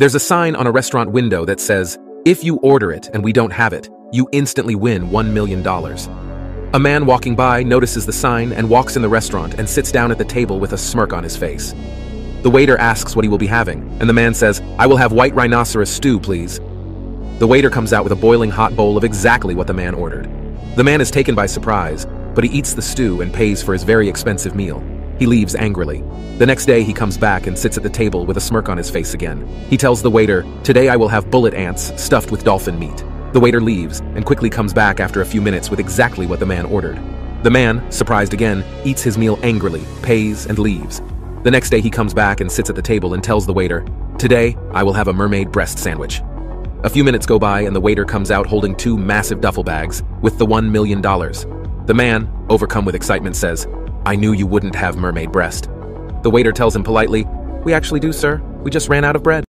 There's a sign on a restaurant window that says, if you order it and we don't have it, you instantly win $1 million. A man walking by notices the sign and walks in the restaurant and sits down at the table with a smirk on his face. The waiter asks what he will be having, and the man says, I will have white rhinoceros stew, please. The waiter comes out with a boiling hot bowl of exactly what the man ordered. The man is taken by surprise, but he eats the stew and pays for his very expensive meal. He leaves angrily. The next day, he comes back and sits at the table with a smirk on his face again. He tells the waiter, Today I will have bullet ants stuffed with dolphin meat. The waiter leaves and quickly comes back after a few minutes with exactly what the man ordered. The man, surprised again, eats his meal angrily, pays, and leaves. The next day he comes back and sits at the table and tells the waiter, Today, I will have a mermaid breast sandwich. A few minutes go by and the waiter comes out holding two massive duffel bags with the $1 million. The man, overcome with excitement, says, I knew you wouldn't have mermaid breast. The waiter tells him politely, We actually do, sir. We just ran out of bread.